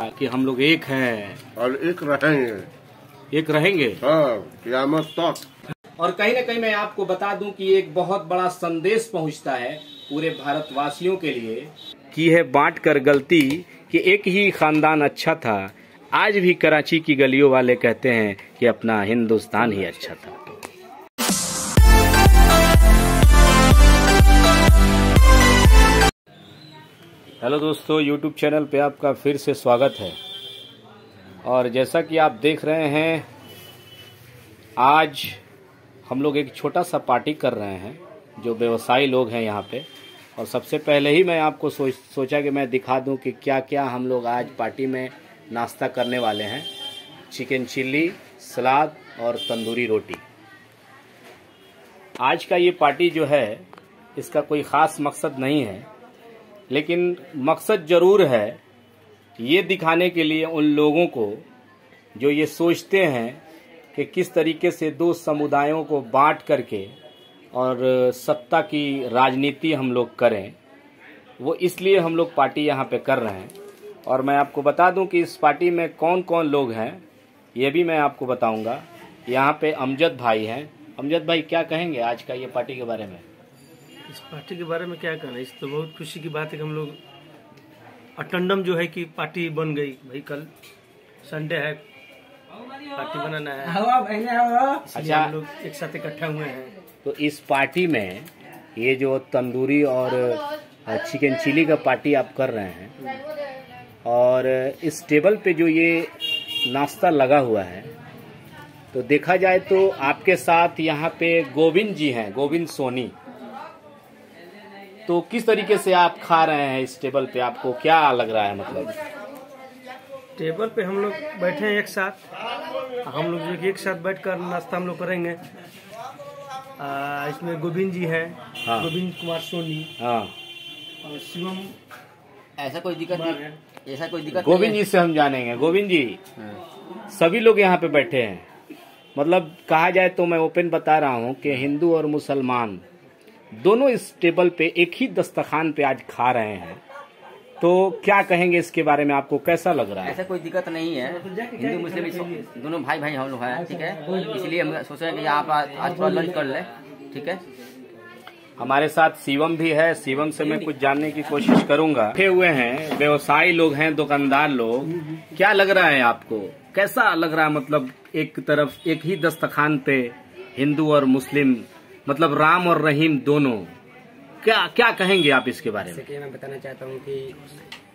कि हम लोग एक हैं। और एक रहेंगे। एक रहेंगे? हाँ तक। और कहीं ना कहीं मैं आपको बता दूँ कि एक बहुत बड़ा संदेश पहुँचता है पूरे भारतवासियों के लिए की है बांट कर गलती कि एक ही खानदान अच्छा था। आज भी कराची की गलियों वाले कहते हैं कि अपना हिंदुस्तान ही अच्छा था। हेलो दोस्तों यूट्यूब चैनल पे आपका फिर से स्वागत है। और जैसा कि आप देख रहे हैं, आज हम लोग एक छोटा सा पार्टी कर रहे हैं, जो व्यवसायी लोग हैं यहाँ पे। और सबसे पहले ही मैं आपको सोच, सोचा कि मैं दिखा दूँ कि क्या क्या हम लोग आज पार्टी में नाश्ता करने वाले हैं। चिकन चिल्ली, सलाद और तंदूरी रोटी। आज का ये पार्टी जो है, इसका कोई ख़ास मकसद नहीं है। लेकिन मकसद ज़रूर है ये दिखाने के लिए उन लोगों को जो ये सोचते हैं कि किस तरीके से दो समुदायों को बांट करके और सत्ता की राजनीति हम लोग करें, वो इसलिए हम लोग पार्टी यहाँ पे कर रहे हैं। और मैं आपको बता दूँ कि इस पार्टी में कौन कौन लोग हैं, ये भी मैं आपको बताऊँगा। यहाँ पे अमजद भाई हैं। अमजद भाई क्या कहेंगे आज का ये पार्टी के बारे में? इस पार्टी के बारे में क्या कहना इस तो बहुत खुशी की बात है कि हम लोग अटंडम जो है कि पार्टी बन गई। भाई कल संडे है। पार्टी बनाना है। अच्छा। हम लोग एक साथ इकट्ठा हुए हैं। तो इस पार्टी में ये जो तंदूरी और चिकन चिली का पार्टी आप कर रहे हैं और इस टेबल पे जो ये नाश्ता लगा हुआ है तो देखा जाए तो आपके साथ यहाँ पे गोविंद जी हैं गोविंद सोनी। तो किस तरीके से आप खा रहे हैं इस टेबल पे? आपको क्या लग रहा है मतलब? टेबल पे हम लोग बैठे हैं एक साथ। हम लोग जो एक साथ बैठकर नाश्ता हम लोग करेंगे। आ, इसमें गोविंद जी हैं हाँ। गोविंद कुमार सोनी हाँ। और शिवम ऐसा कोई दिक्कत नहीं है। ऐसा कोई दिक्कत गोविंद जी से हम जानेंगे। गोविंद जी सभी लोग यहाँ पे बैठे हैं। मतलब कहा जाए तो मैं ओपन बता रहा हूँ कि हिंदू और मुसलमान दोनों इस टेबल पे एक ही दस्तखान पे आज खा रहे हैं। तो क्या कहेंगे इसके बारे में आपको कैसा लग रहा है? ऐसा कोई दिक्कत नहीं है। हिंदू मुस्लिम दोनों भाई भाई हम लोग हैं ठीक है? इसलिए हम सोच रहे हैं कि आप आज थोड़ा लंच कर ले ठीक है? हमारे साथ शिवम भी है। शिवम से मैं कुछ जानने की कोशिश करूँगा। बैठे हुए हैं व्यवसायी लोग हैं दुकानदार लोग। क्या लग रहा है आपको? कैसा लग रहा है? मतलब एक तरफ़ एक ही दस्तखान पे हिंदू और मुस्लिम मतलब राम और रहीम दोनों। क्या क्या कहेंगे आप इसके बारे में? कि मैं बताना चाहता हूँ कि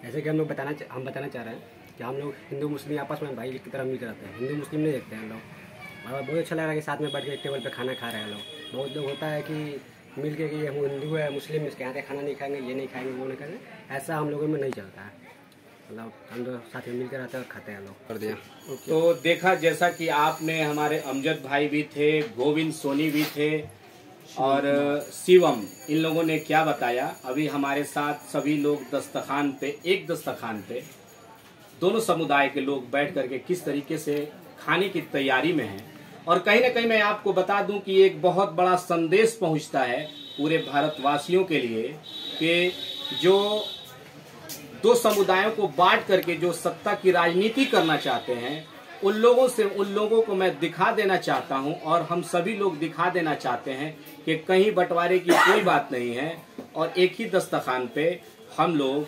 जैसे कि हम लोग बताना हम बताना चाह रहे हैं कि हम लोग हिंदू मुस्लिम आपस में भाई की तरह मिलकर रहते हैं। हिंदू मुस्लिम नहीं देखते हैं हम लोग। और बहुत अच्छा लग रहा है कि साथ में बैठ के टेबल पे खाना खा रहे हैं लोग। बहुत लोग होता है कि मिल के कि हम हिंदू है मुस्लिम इसके यहाँ पे खाना नहीं खाएँगे ये नहीं खाएँगे वो नहीं खाएँगे। ऐसा हम लोगों में नहीं चलता है। मतलब हम लोग साथ में मिलकर रहते हैं और खाते हैं लोग। कर दिया। तो देखा जैसा कि आपने हमारे अमजद भाई भी थे गोविंद सोनी भी थे और शिवम, इन लोगों ने क्या बताया? अभी हमारे साथ सभी लोग दस्तखान पे, एक दस्तखान पे। दोनों समुदाय के लोग बैठ करके किस तरीके से खाने की तैयारी में हैं। और कहीं ना कहीं मैं आपको बता दूँ कि एक बहुत बड़ा संदेश पहुँचता है पूरे भारतवासियों के लिए कि जो दो समुदायों को बांट करके जो सत्ता की राजनीति करना चाहते हैं उन लोगों से, उन लोगों को मैं दिखा देना चाहता हूँ और हम सभी लोग दिखा देना चाहते हैं कि कहीं बंटवारे की कोई बात नहीं है और एक ही दस्तखान पे हम लोग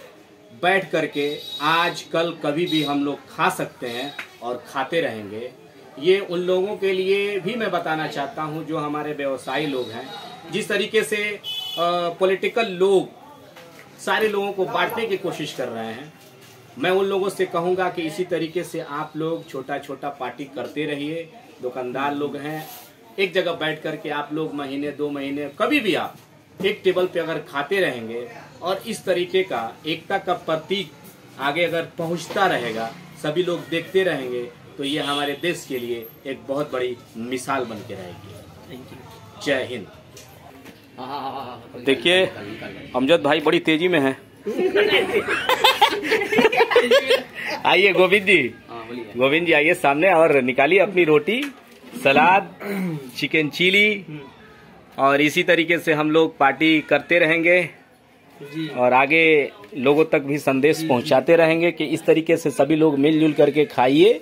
बैठ करके आज, कल कभी भी हम लोग खा सकते हैं और खाते रहेंगे। ये उन लोगों के लिए भी मैं बताना चाहता हूँ जो हमारे व्यवसायी लोग हैं। जिस तरीके से पॉलिटिकल लोग सारे लोगों को बांटने की कोशिश कर रहे हैं। मैं उन लोगों से कहूँगा कि इसी तरीके से आप लोग छोटा छोटा पार्टी करते रहिए। दुकानदार लोग हैं। एक जगह बैठ करके आप लोग महीने दो महीने कभी भी आप एक टेबल पे अगर खाते रहेंगे और इस तरीके का एकता का प्रतीक आगे अगर पहुँचता रहेगा सभी लोग देखते रहेंगे तो ये हमारे देश के लिए एक बहुत बड़ी मिसाल बन के रहेगी। जय हिंद। देखिए अमजद भाई बड़ी तेज़ी में है। आइए गोविंद। जी हाँ गोविंद जी आइए सामने और निकालिए अपनी रोटी सलाद चिकन चिली। और इसी तरीके से हम लोग पार्टी करते रहेंगे जी। और आगे लोगों तक भी संदेश पहुंचाते रहेंगे कि इस तरीके से सभी लोग मिलजुल करके खाइए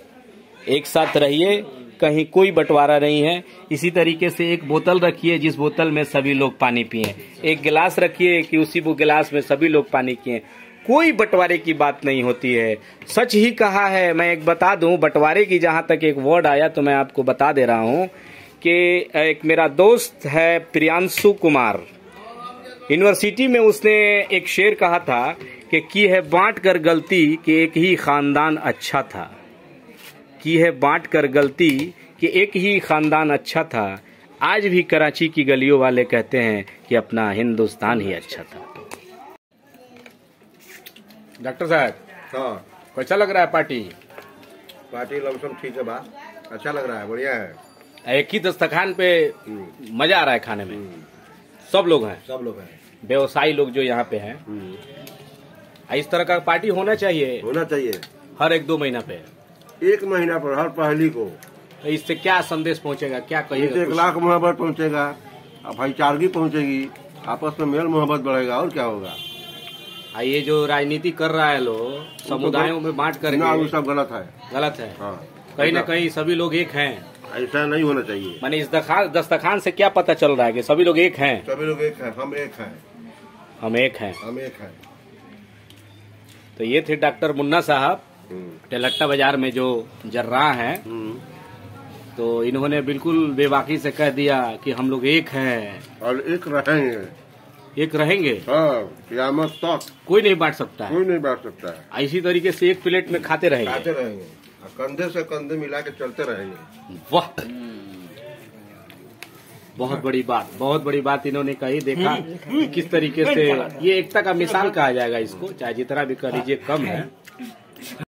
एक साथ रहिए कहीं कोई बंटवारा नहीं है। इसी तरीके से एक बोतल रखिए जिस बोतल में सभी लोग पानी पिए। एक गिलास रखिए कि उसी वो गिलास में सभी लोग पानी पिए। कोई बंटवारे की बात नहीं होती है। सच ही कहा है, मैं एक बता दूँ, बंटवारे की जहाँ तक एक वर्ड आया तो मैं आपको बता दे रहा हूँ कि एक मेरा दोस्त है प्रियांशु कुमार। यूनिवर्सिटी में उसने एक शेर कहा था कि की है बांट कर गलती कि एक ही खानदान अच्छा था। की है बांट कर गलती कि एक ही खानदान अच्छा था। आज भी कराची की गलियों वाले कहते हैं कि अपना हिंदुस्तान ही अच्छा था। डॉक्टर साहब। हाँ। कैसा लग रहा है पार्टी? पार्टी लमसम ठीक है बा। अच्छा लग रहा है बढ़िया है। एक ही दस्तखान पे हम्म, मज़ा आ रहा है खाने में। सब लोग हैं। सब लोग हैं। व्यवसायी लोग जो यहाँ पे हैं। हम्म, इस तरह का पार्टी होना चाहिए। होना चाहिए। हर एक दो महीना पे। एक महीना पर हर पहली को। तो इससे क्या संदेश पहुंचेगा क्या कहिएगा एक लाख मोहब्बत पहुंचेगा भाईचारगी पहुँचेगी आपस में मेल मोहब्बत बढ़ेगा और क्या होगा? आ ये जो राजनीति कर रहा है लोग समुदायों में बांट ना वो सब गलत है। गलत है। हाँ कहीं ना कहीं सभी लोग एक हैं। ऐसा नहीं होना चाहिए। माने इस दस्तखान से क्या पता चल रहा है कि सभी लोग एक हैं? सभी लोग एक हैं हम एक हैं। हम एक हैं। हम एक हैं। तो ये थे डॉक्टर मुन्ना साहब हम्म, टेलट्टा बाज़ार में जो जर्रा हैं। हम्म, तो इन्होंने बिल्कुल बेबाकी से कह दिया कि हम लोग एक हैं। और एक रहेंगे एक रहेंगे। हाँ कोई नहीं बांट सकता है। कोई नहीं बांट सकता है। इसी तरीके से एक प्लेट में खाते रहेंगे। खाते रहेंगे। कंधे से कंधे मिला के चलते रहेंगे। वाह। बहुत बड़ी बात बहुत बड़ी बात इन्होंने कही। देखा किस तरीके से ये एकता का मिसाल कहा जाएगा इसको। चाहे जितना भी कर लीजिए कम है।